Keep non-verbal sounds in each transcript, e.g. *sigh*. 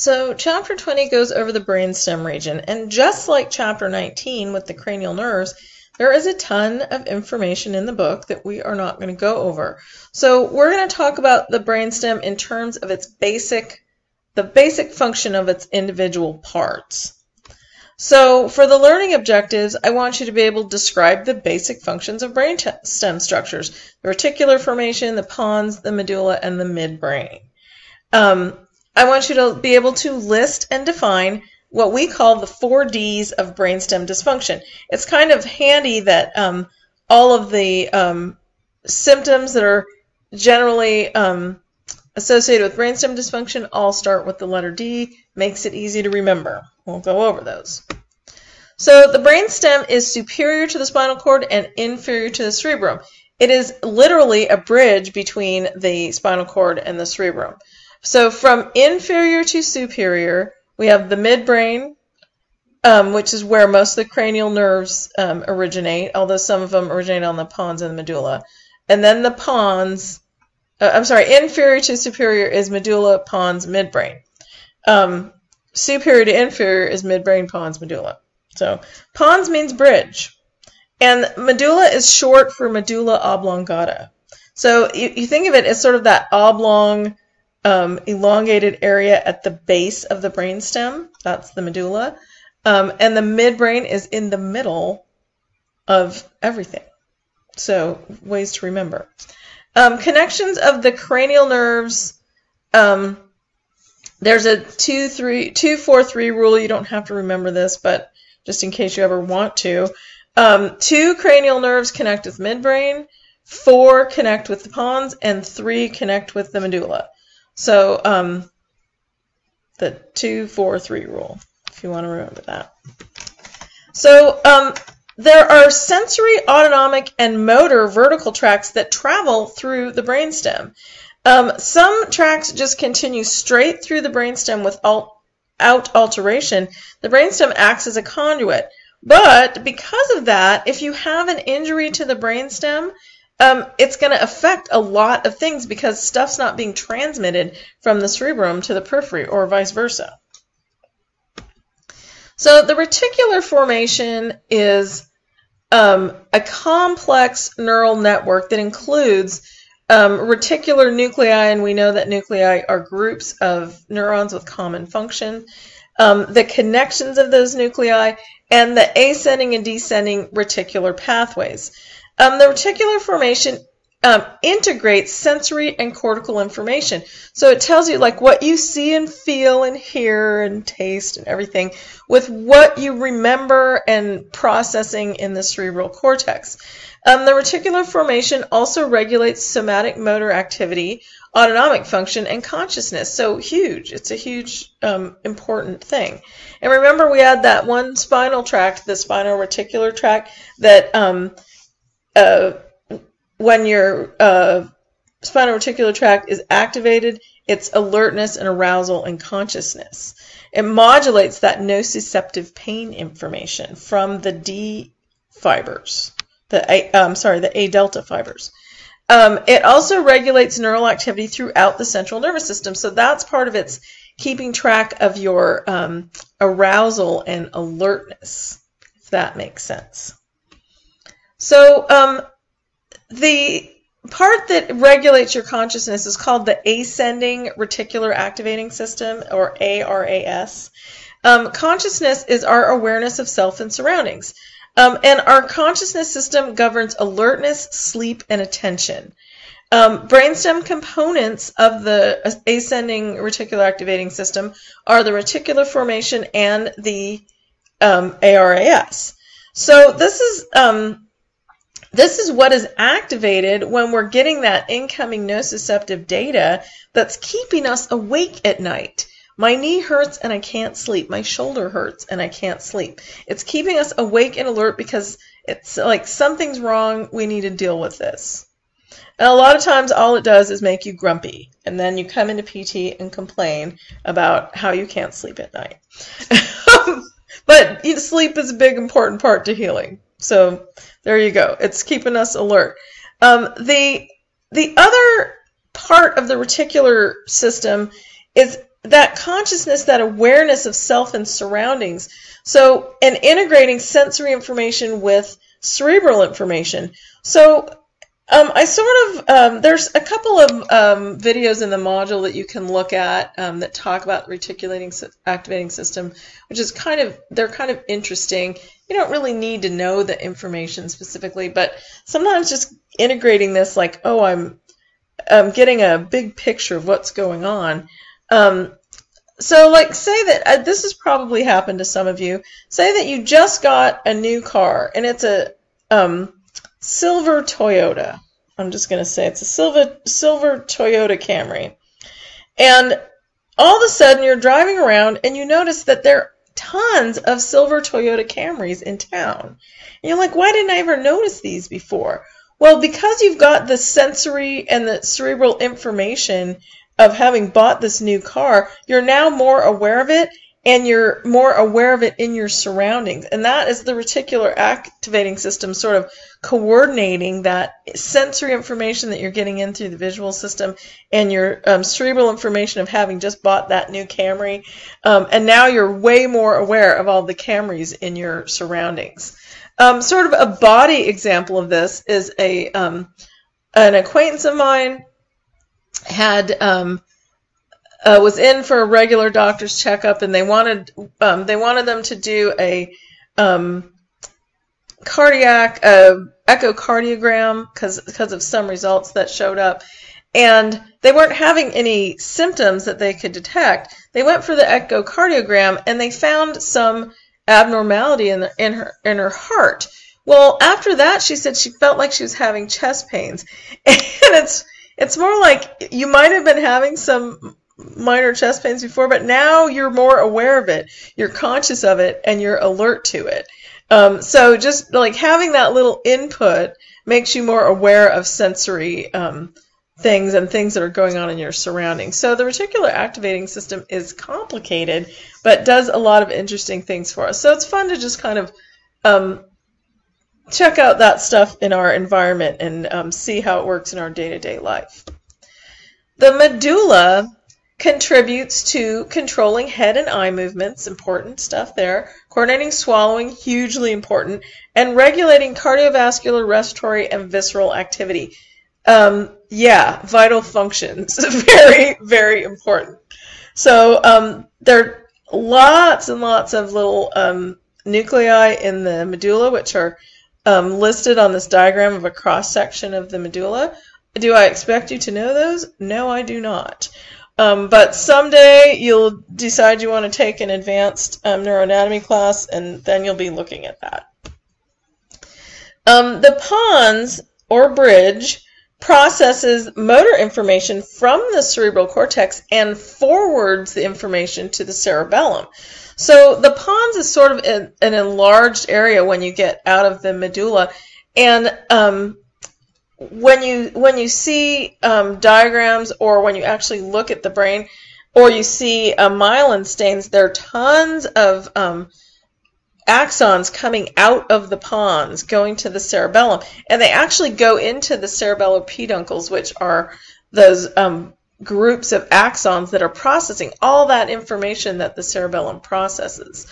So chapter 20 goes over the brainstem region, and just like chapter 19 with the cranial nerves, there is a ton of information in the book that we are not going to go over. So we're going to talk about the brainstem in terms of its basic, the basic function of its individual parts. So for the learning objectives, I want you to be able to describe the basic functions of brainstem structures, the reticular formation, the pons, the medulla, and the midbrain. Um, I want you to be able to list and define what we call the four Ds of brainstem dysfunction. It's kind of handy that um, all of the um, symptoms that are generally um, associated with brainstem dysfunction all start with the letter D, makes it easy to remember. We'll go over those. So the brainstem is superior to the spinal cord and inferior to the cerebrum. It is literally a bridge between the spinal cord and the cerebrum. So from inferior to superior, we have the midbrain, um, which is where most of the cranial nerves um, originate, although some of them originate on the pons and the medulla. And then the pons, uh, I'm sorry, inferior to superior is medulla, pons, midbrain. Um, superior to inferior is midbrain, pons, medulla. So pons means bridge. And medulla is short for medulla oblongata. So you, you think of it as sort of that oblong, um, elongated area at the base of the brainstem. That's the medulla. Um, and the midbrain is in the middle of everything. So ways to remember. Um, connections of the cranial nerves. Um, there's a two, three, two, four, three rule. You don't have to remember this, but just in case you ever want to. Um, two cranial nerves connect with midbrain, four connect with the pons, and three connect with the medulla. So um, the two, four, three rule, if you want to remember that. So um, there are sensory, autonomic, and motor vertical tracts that travel through the brainstem. Um, some tracts just continue straight through the brainstem without alteration. The brainstem acts as a conduit. But because of that, if you have an injury to the brainstem, um, it's going to affect a lot of things because stuff's not being transmitted from the cerebrum to the periphery or vice versa. So the reticular formation is um, a complex neural network that includes um, reticular nuclei, and we know that nuclei are groups of neurons with common function. Um, the connections of those nuclei and the ascending and descending reticular pathways. Um, the reticular formation um, integrates sensory and cortical information. So it tells you like what you see and feel and hear and taste and everything with what you remember and processing in the cerebral cortex. Um, the reticular formation also regulates somatic motor activity, autonomic function, and consciousness. So huge. It's a huge, um, important thing. And remember, we had that one spinal tract, the spinal reticular tract, that um, uh, when your uh, spinal reticular tract is activated, it's alertness and arousal and consciousness. It modulates that nociceptive pain information from the D fibers the A, um, sorry, the A delta fibers. Um, it also regulates neural activity throughout the central nervous system. So that's part of its keeping track of your um, arousal and alertness, if that makes sense. So um, the part that regulates your consciousness is called the ascending reticular activating system, or ARAS. Um, consciousness is our awareness of self and surroundings. Um, and our consciousness system governs alertness, sleep, and attention. Um, brainstem components of the ascending reticular activating system are the reticular formation and the um, ARAS. So this is um, this is what is activated when we're getting that incoming nociceptive data that's keeping us awake at night. My knee hurts and I can't sleep. My shoulder hurts and I can't sleep. It's keeping us awake and alert because it's like something's wrong. We need to deal with this. And a lot of times, all it does is make you grumpy. And then you come into PT and complain about how you can't sleep at night. *laughs* but sleep is a big, important part to healing. So there you go. It's keeping us alert. Um, the the other part of the reticular system is that consciousness, that awareness of self and surroundings. So, and integrating sensory information with cerebral information. So, um, I sort of, um, there's a couple of um, videos in the module that you can look at um, that talk about the reticulating activating system, which is kind of, they're kind of interesting. You don't really need to know the information specifically, but sometimes just integrating this like, oh, I'm, I'm getting a big picture of what's going on. Um, so, like, say that uh, this has probably happened to some of you. Say that you just got a new car and it's a um, silver Toyota. I'm just going to say it's a silver silver Toyota Camry. And all of a sudden you're driving around and you notice that there are tons of silver Toyota Camrys in town. And you're like, why didn't I ever notice these before? Well, because you've got the sensory and the cerebral information of having bought this new car, you're now more aware of it and you're more aware of it in your surroundings. And that is the reticular activating system sort of coordinating that sensory information that you're getting in through the visual system and your um, cerebral information of having just bought that new Camry. Um, and now you're way more aware of all the Camrys in your surroundings. Um, sort of a body example of this is a um, an acquaintance of mine had um, uh, was in for a regular doctor's checkup, and they wanted um, they wanted them to do a um, cardiac uh, echocardiogram because because of some results that showed up, and they weren't having any symptoms that they could detect. They went for the echocardiogram, and they found some abnormality in the, in her in her heart. Well, after that, she said she felt like she was having chest pains, *laughs* and it's it's more like you might have been having some minor chest pains before, but now you're more aware of it. You're conscious of it and you're alert to it. Um, so just like having that little input makes you more aware of sensory um, things and things that are going on in your surroundings. So the reticular activating system is complicated, but does a lot of interesting things for us. So it's fun to just kind of um, check out that stuff in our environment and um, see how it works in our day-to-day life. The medulla contributes to controlling head and eye movements, important stuff there, coordinating swallowing, hugely important, and regulating cardiovascular, respiratory, and visceral activity. Um, yeah, vital functions, *laughs* very, very important. So um, there are lots and lots of little um, nuclei in the medulla, which are um, listed on this diagram of a cross section of the medulla. Do I expect you to know those? No, I do not. Um, but someday you'll decide you want to take an advanced um, neuroanatomy class, and then you'll be looking at that. Um, the pons, or bridge, processes motor information from the cerebral cortex and forwards the information to the cerebellum. So the pons is sort of an, enlarged area when you get out of the medulla, and um, when you when you see um, diagrams or when you actually look at the brain, or you see uh, myelin stains, there are tons of um, axons coming out of the pons going to the cerebellum, and they actually go into the cerebellar peduncles, which are those um, groups of axons that are processing all that information that the cerebellum processes.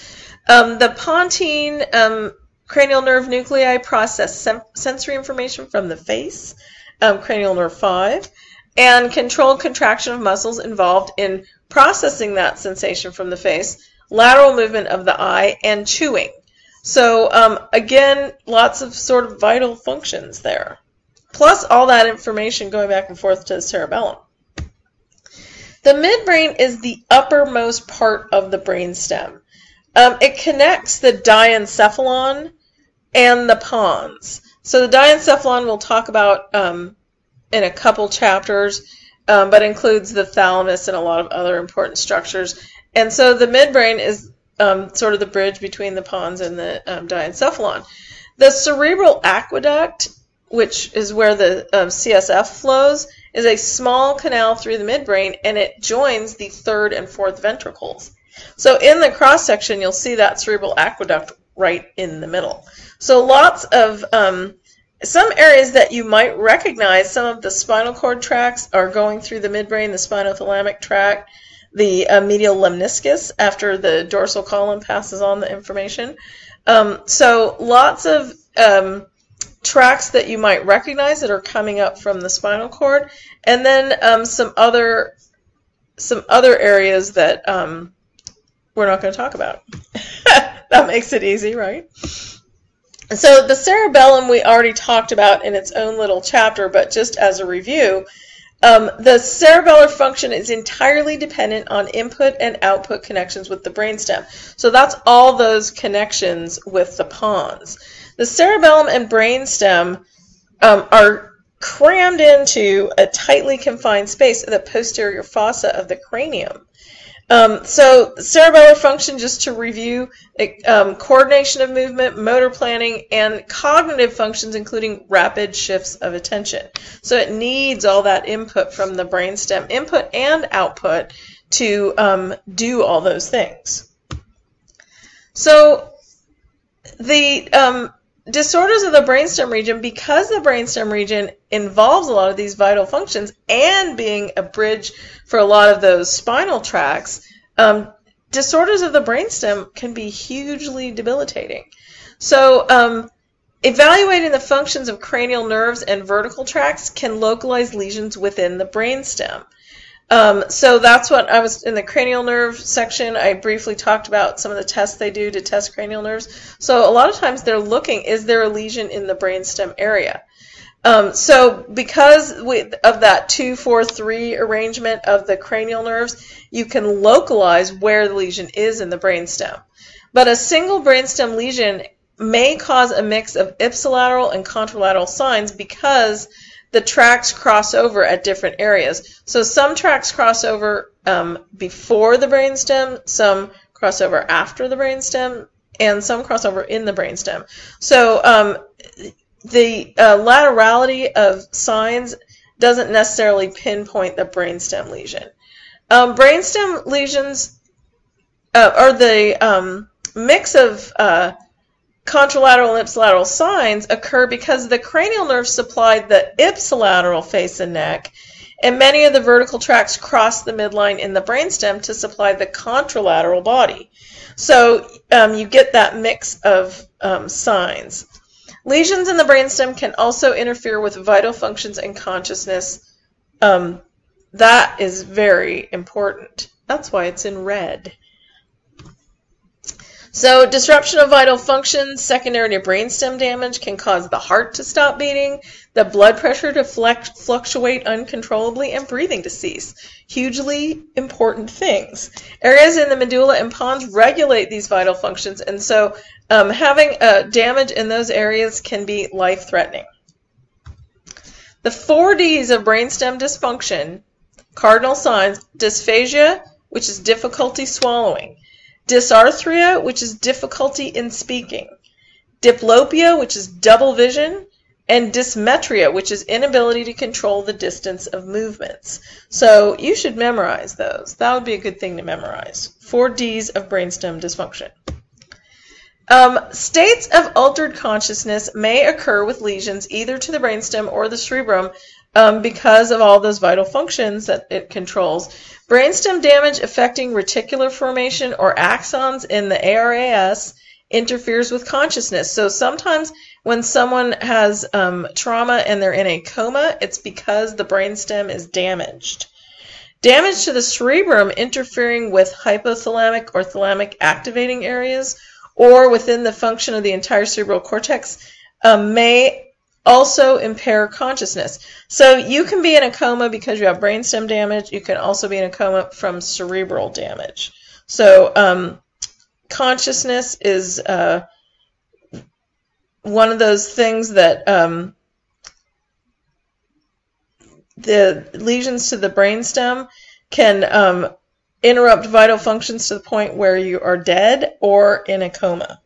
Um, the pontine um, cranial nerve nuclei process sensory information from the face, um, cranial nerve 5, and controlled contraction of muscles involved in processing that sensation from the face, lateral movement of the eye, and chewing. So, um, again, lots of sort of vital functions there. Plus all that information going back and forth to the cerebellum. The midbrain is the uppermost part of the brainstem. Um, it connects the diencephalon and the pons. So the diencephalon we'll talk about um, in a couple chapters, um, but includes the thalamus and a lot of other important structures. And so the midbrain is um, sort of the bridge between the pons and the um, diencephalon. The cerebral aqueduct, which is where the um, CSF flows, is a small canal through the midbrain and it joins the third and fourth ventricles. So in the cross section, you'll see that cerebral aqueduct right in the middle. So lots of um, some areas that you might recognize, some of the spinal cord tracts are going through the midbrain, the spinothalamic tract. the uh, medial lemniscus after the dorsal column passes on the information. Um, so lots of um, tracts that you might recognize that are coming up from the spinal cord, and then um, some other some other areas that um, we're not going to talk about. *laughs* *laughs* that makes it easy, right? So the cerebellum we already talked about in its own little chapter, but just as a review, um, the cerebellar function is entirely dependent on input and output connections with the brainstem. So that's all those connections with the pons. The cerebellum and brainstem um, are crammed into a tightly confined space the posterior fossa of the cranium. Um, so cerebellar function, just to review, um, coordination of movement, motor planning, and cognitive functions, including rapid shifts of attention. So it needs all that input from the brainstem, input and output, to um, do all those things. So the um, disorders of the brainstem region, because the brainstem region involves a lot of these vital functions and being a bridge for a lot of those spinal tracts, um, disorders of the brainstem can be hugely debilitating. So, um, evaluating the functions of cranial nerves and vertical tracts can localize lesions within the brainstem. Um, so that's what I was in the cranial nerve section. I briefly talked about some of the tests they do to test cranial nerves. So a lot of times they're looking, is there a lesion in the brainstem area? Um, so because we, of that 2-4-3 arrangement of the cranial nerves, you can localize where the lesion is in the brainstem. But a single brainstem lesion may cause a mix of ipsilateral and contralateral signs because the tracts cross over at different areas. So some tracts cross over um, before the brainstem, some cross over after the brainstem, and some cross over in the brainstem. So um, the uh, laterality of signs doesn't necessarily pinpoint the brainstem lesion. Um, brainstem lesions uh, are the um, mix of uh, Contralateral and ipsilateral signs occur because the cranial nerves supply the ipsilateral face and neck, and many of the vertical tracts cross the midline in the brainstem to supply the contralateral body. So um, you get that mix of um, signs. Lesions in the brainstem can also interfere with vital functions and consciousness. Um, that is very important. That's why it's in red. So disruption of vital functions secondary to brainstem damage can cause the heart to stop beating, the blood pressure to fluctuate uncontrollably, and breathing to cease. Hugely important things. Areas in the medulla and pons regulate these vital functions, and so um, having uh, damage in those areas can be life-threatening. The four Ds of brainstem dysfunction, cardinal signs, dysphagia, which is difficulty swallowing, dysarthria, which is difficulty in speaking, diplopia, which is double vision, and dysmetria, which is inability to control the distance of movements. So you should memorize those. That would be a good thing to memorize. Four Ds of brainstem dysfunction. Um, states of altered consciousness may occur with lesions either to the brainstem or the cerebrum um, because of all those vital functions that it controls. Brainstem damage affecting reticular formation or axons in the ARAS interferes with consciousness. So sometimes when someone has um, trauma and they're in a coma, it's because the brainstem is damaged. Damage to the cerebrum interfering with hypothalamic or thalamic activating areas or within the function of the entire cerebral cortex um, may also impair consciousness. So you can be in a coma because you have brainstem damage. You can also be in a coma from cerebral damage. So um, consciousness is uh, one of those things that um, the lesions to the brainstem can um, interrupt vital functions to the point where you are dead or in a coma.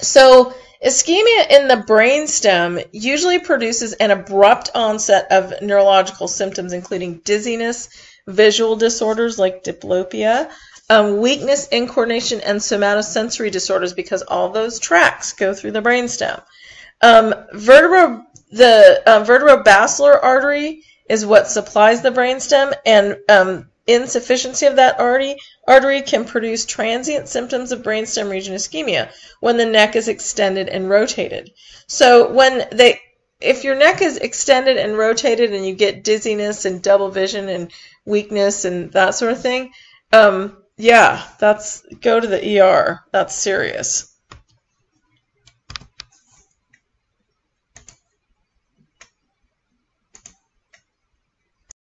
So Ischemia in the brainstem usually produces an abrupt onset of neurological symptoms, including dizziness, visual disorders like diplopia, um, weakness, incoordination, and somatosensory disorders because all those tracts go through the brainstem. Um, vertebra, the uh, vertebrobasilar artery is what supplies the brainstem, and um, insufficiency of that artery, artery can produce transient symptoms of brainstem region ischemia when the neck is extended and rotated. So when they if your neck is extended and rotated and you get dizziness and double vision and weakness and that sort of thing, um, yeah, that's go to the ER. That's serious.